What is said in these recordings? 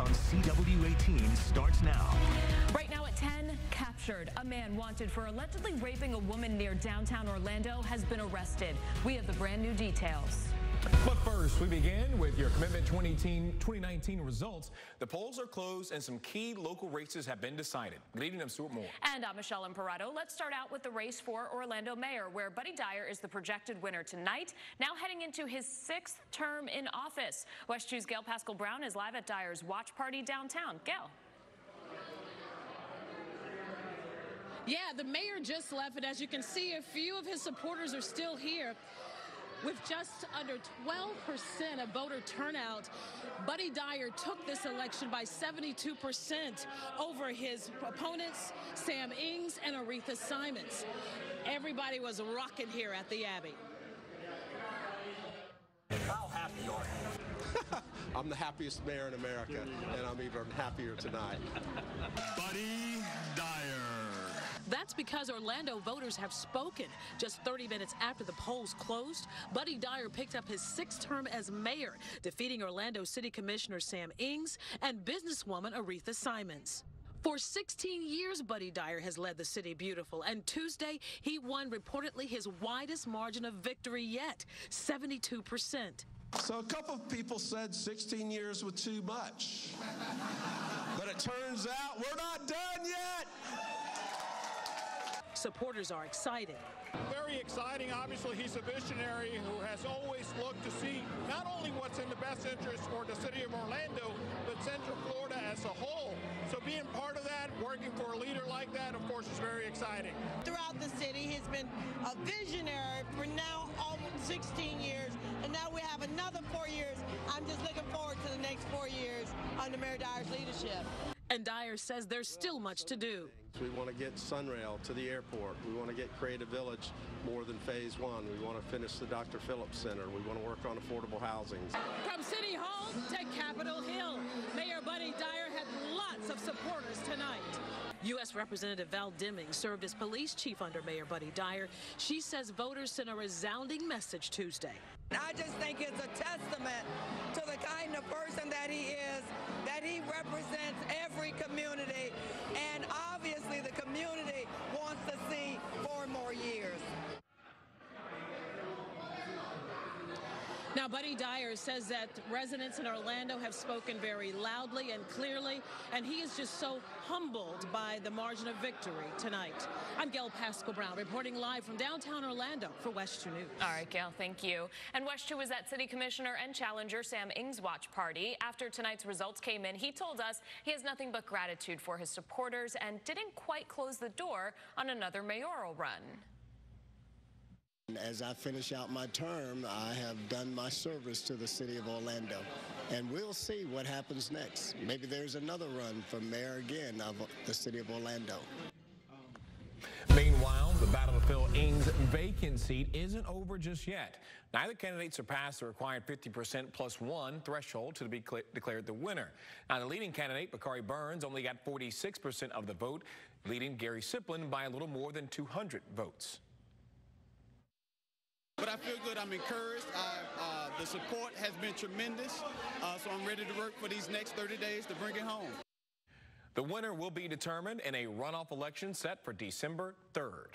on CW18 starts now. Right now at 10, captured. A man wanted for allegedly raping a woman near downtown Orlando has been arrested. We have the brand new details. But first, we begin with your Commitment 2019 results. The polls are closed and some key local races have been decided. Good evening, I'm Stewart Moore. And I'm Michelle Imperato. Let's start out with the race for Orlando mayor, where Buddy Dyer is the projected winner tonight, now heading into his sixth term in office. WESH 2's Gail Paschall-Brown is live at Dyer's watch party downtown. Gail. Yeah, the mayor just left, and as you can see, a few of his supporters are still here. With just under 12% of voter turnout, Buddy Dyer took this election by 72% over his opponents, Sam Ings and Aretha Simons. Everybody was rocking here at the Abbey. How happy are you? I'm the happiest mayor in America, and I'm even happier tonight. Buddy Dyer. That's because Orlando voters have spoken. Just 30 minutes after the polls closed, Buddy Dyer picked up his sixth term as mayor, defeating Orlando City Commissioner Sam Ings and businesswoman Aretha Simons. For 16 years, Buddy Dyer has led the city beautiful, and Tuesday he won reportedly his widest margin of victory yet 72%. So a couple of people said 16 years was too much. But it turns out we're not done yet. Supporters are excited. Very exciting. Obviously, he's a visionary who has always looked to see not only what's in the best interest for the city of Orlando, but Central Florida as a whole. So being part of that, working for a leader like that, of course, is very exciting. Throughout the city, he's been a visionary for now almost 16 years, and now we have another four years. I'm just looking forward to the next four years under Mayor Dyer's leadership. And Dyer says there's still much to do. We want to get Sunrail to the airport. We want to get Creative Village more than phase one. We want to finish the Dr. Phillips Center. We want to work on affordable housing. From City Hall to Capitol Hill, Mayor Buddy Dyer had lots of supporters tonight. U.S. Representative Val Deming served as police chief under Mayor Buddy Dyer. She says voters sent a resounding message Tuesday. I just think it's a testament to the kind of person that he is, that he represents every community, and obviously the community wants to see four more years. Now, Buddy Dyer says that residents in Orlando have spoken very loudly and clearly, and he is just so humbled by the margin of victory tonight. I'm Gail Paschall-Brown, reporting live from downtown Orlando for WESH 2 News. All right, Gail, thank you. And WESH 2 was at City Commissioner and Challenger Sam Ings' watch party. After tonight's results came in, he told us he has nothing but gratitude for his supporters and didn't quite close the door on another mayoral run. As I finish out my term, I have done my service to the city of Orlando. And we'll see what happens next. Maybe there's another run for mayor again of the city of Orlando. Meanwhile, the battle to fill Ings' vacant seat isn't over just yet. Neither candidate surpassed the required 50% plus one threshold to be declared the winner. Now, the leading candidate, Bakari Burns, only got 46% of the vote, leading Gary Siplin by a little more than 200 votes. But I feel good. I'm encouraged. I, uh, the support has been tremendous. Uh, so I'm ready to work for these next 30 days to bring it home. The winner will be determined in a runoff election set for December 3rd.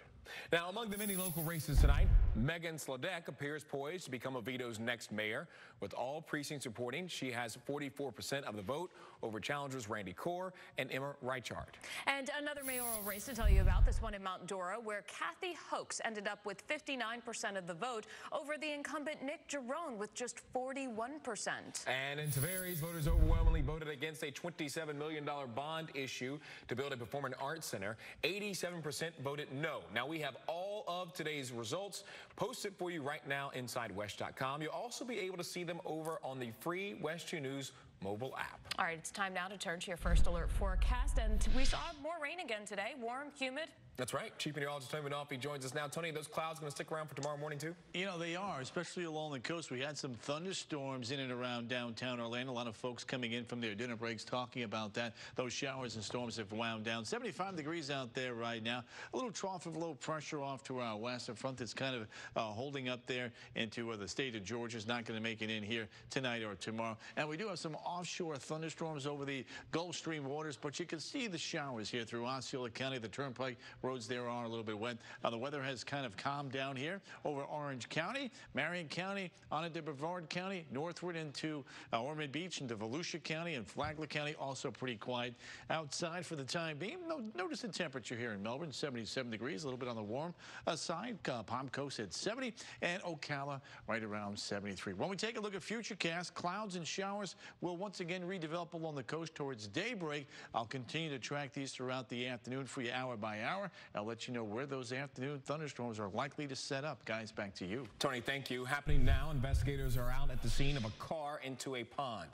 Now, among the many local races tonight, Megan Sladek appears poised to become Oviedo's next mayor. With all precincts reporting, she has 44% of the vote over challengers Randy Corr and Emma Reichard. And another mayoral race to tell you about, this one in Mount Dora, where Cathy Hoechst ended up with 59% of the vote over the incumbent Nick Girone with just 41%. And in Tavares, voters overwhelmingly voted against a $27 million bond issue to build a performing arts center. 87% voted no. Now, we have all of today's results posted for you right now inside WESH.com. You'll also be able to see them over on the free WESH 2 News mobile app. All right, it's time now to turn to your first alert forecast. And we saw more rain again today, warm, humid. That's right. Chief Meteorologist Tony Mainolfi joins us now. Tony, those clouds going to stick around for tomorrow morning, too? You know, they are, especially along the coast. We had some thunderstorms in and around downtown Orlando. A lot of folks coming in from their dinner breaks talking about that. Those showers and storms have wound down. 75 degrees out there right now. A little trough of low pressure off to our west. A front that's kind of uh, holding up there into uh, the state of Georgia. is not going to make it in here tonight or tomorrow. And we do have some offshore thunderstorms over the Gulf Stream waters, but you can see the showers here through Osceola County. The turnpike roads there are a little bit wet. Uh, the weather has kind of calmed down here over Orange County, Marion County, on into Brevard County, northward into uh, Ormond Beach, into Volusia County and Flagler County. Also pretty quiet outside for the time being. No, notice the temperature here in Melbourne, 77 degrees, a little bit on the warm uh, side. Uh, Palm Coast at 70 and Ocala right around 73. When we take a look at Futurecast, clouds and showers will once again redevelop along the coast towards daybreak. I'll continue to track these throughout the afternoon for you hour by hour. I'll let you know where those afternoon thunderstorms are likely to set up. Guys, back to you. Tony, thank you. Happening now, investigators are out at the scene of a car into a pond.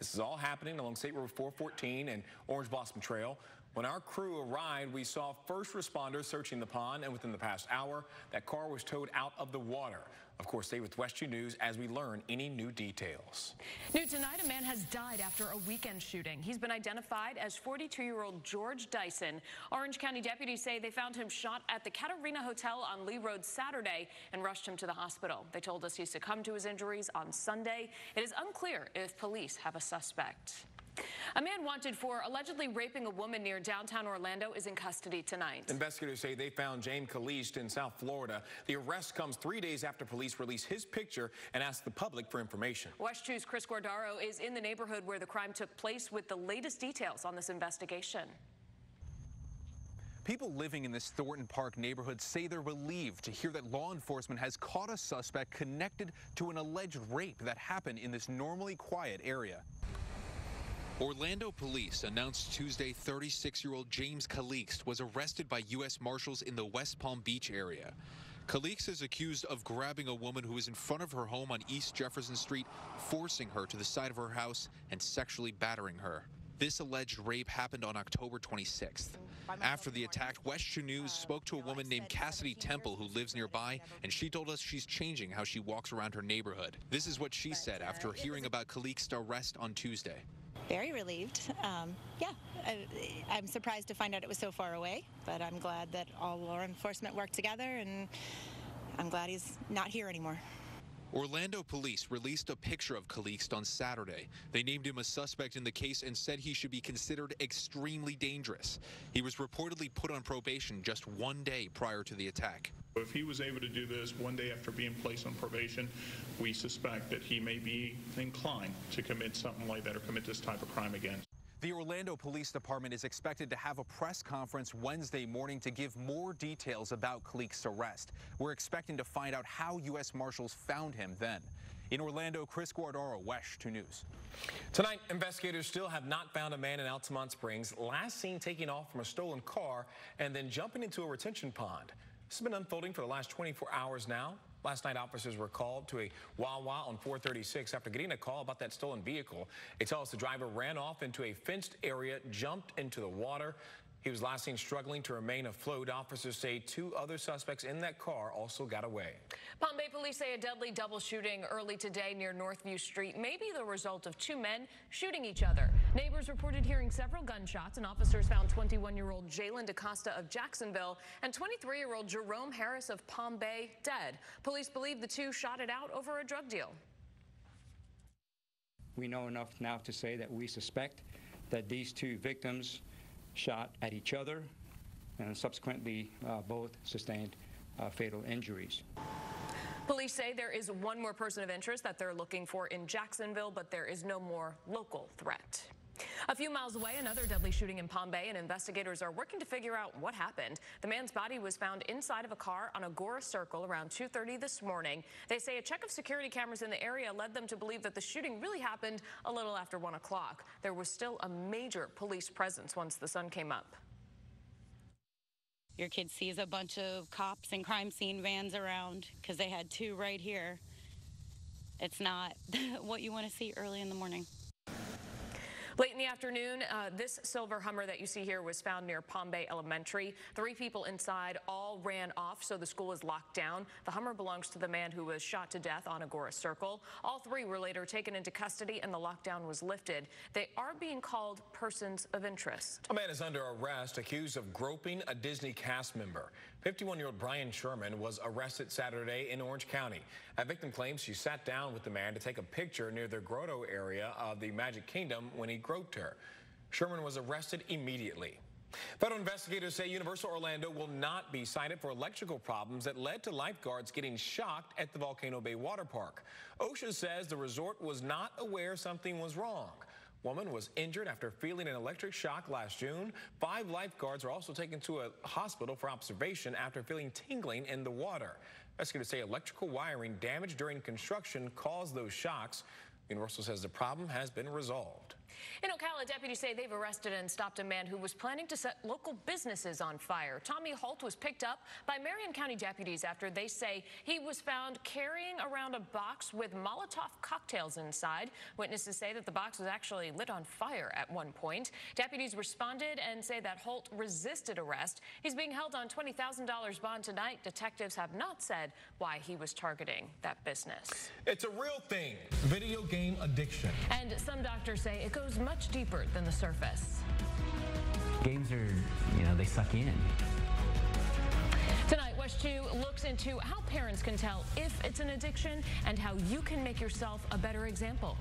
This is all happening along State Road 414 and Orange Blossom Trail. When our crew arrived, we saw first responders searching the pond, and within the past hour, that car was towed out of the water. Of course, stay with 2 News as we learn any new details. New tonight, a man has died after a weekend shooting. He's been identified as 42-year-old George Dyson. Orange County deputies say they found him shot at the Catarina Hotel on Lee Road Saturday and rushed him to the hospital. They told us he succumbed to his injuries on Sunday. It is unclear if police have a suspect. A man wanted for allegedly raping a woman near downtown Orlando is in custody tonight. Investigators say they found James Calixte in South Florida. The arrest comes three days after police release his picture and ask the public for information. WESH 2's Chris Guardaro is in the neighborhood where the crime took place with the latest details on this investigation. People living in this Thornton Park neighborhood say they're relieved to hear that law enforcement has caught a suspect connected to an alleged rape that happened in this normally quiet area. Orlando police announced Tuesday 36 year old James Calixte was arrested by U.S. Marshals in the West Palm Beach area. Calixte is accused of grabbing a woman who was in front of her home on East Jefferson Street, forcing her to the side of her house and sexually battering her. This alleged rape happened on October 26th. After the attack, WESH 2 News spoke to a woman named Cassidy Temple who lives nearby, and she told us she's changing how she walks around her neighborhood. This is what she said after hearing about Calixte's arrest on Tuesday. Very relieved. Um, yeah, I, am surprised to find out it was so far away, but I'm glad that all law enforcement worked together, and I'm glad he's not here anymore. Orlando police released a picture of Calixte on Saturday. They named him a suspect in the case and said he should be considered extremely dangerous. He was reportedly put on probation just one day prior to the attack. If he was able to do this one day after being placed on probation, we suspect that he may be inclined to commit something like that or commit this type of crime again. The Orlando Police Department is expected to have a press conference Wednesday morning to give more details about Calixte's arrest. We're expecting to find out how U.S. Marshals found him then. In Orlando, Chris Guardaro, WESH 2 News. Tonight, investigators still have not found a man in Altamonte Springs last seen taking off from a stolen car and then jumping into a retention pond. This has been unfolding for the last 24 hours now. Last night, officers were called to a Wawa on 436 after getting a call about that stolen vehicle. They tell us the driver ran off into a fenced area, jumped into the water. He was last seen struggling to remain afloat. Officers say two other suspects in that car also got away. Palm Bay police say a deadly double shooting early today near Northview Street may be the result of two men shooting each other. Neighbors reported hearing several gunshots, and officers found 21-year-old Jalen DaCosta of Jacksonville and 23-year-old Jerome Harris of Palm Bay dead. Police believe the two shot it out over a drug deal. We know enough now to say that we suspect that these two victims shot at each other, and subsequently uh, both sustained uh, fatal injuries. Police say there is one more person of interest that they're looking for in Jacksonville, but there is no more local threat. A few miles away, another deadly shooting in Palm Bay, and investigators are working to figure out what happened. The man's body was found inside of a car on Agora Circle around 2.30 this morning. They say a check of security cameras in the area led them to believe that the shooting really happened a little after 1 o'clock. There was still a major police presence once the sun came up. Your kid sees a bunch of cops and crime scene vans around because they had two right here. It's not what you want to see early in the morning. Late in the afternoon, uh, this silver Hummer that you see here was found near Palm Bay Elementary. Three people inside all ran off, so the school is locked down. The Hummer belongs to the man who was shot to death on Agora Circle. All three were later taken into custody and the lockdown was lifted. They are being called persons of interest. A man is under arrest accused of groping a Disney cast member. 51-year-old Brian Sherman was arrested Saturday in Orange County. A victim claims she sat down with the man to take a picture near the grotto area of the Magic Kingdom when he groped her. Sherman was arrested immediately. Federal investigators say Universal Orlando will not be cited for electrical problems that led to lifeguards getting shocked at the Volcano Bay Water Park. OSHA says the resort was not aware something was wrong. Woman was injured after feeling an electric shock last June. Five lifeguards were also taken to a hospital for observation after feeling tingling in the water. Investigators say electrical wiring damage during construction caused those shocks. Universal says the problem has been resolved. In Ocala, deputies say they've arrested and stopped a man who was planning to set local businesses on fire. Tommy Holt was picked up by Marion County deputies after they say he was found carrying around a box with Molotov cocktails inside. Witnesses say that the box was actually lit on fire at one point. Deputies responded and say that Holt resisted arrest. He's being held on $20,000 bond tonight. Detectives have not said why he was targeting that business. It's a real thing, video game addiction. And some doctors say it goes much deeper than the surface. Games are, you know, they suck in. Tonight, WESH 2 looks into how parents can tell if it's an addiction and how you can make yourself a better example.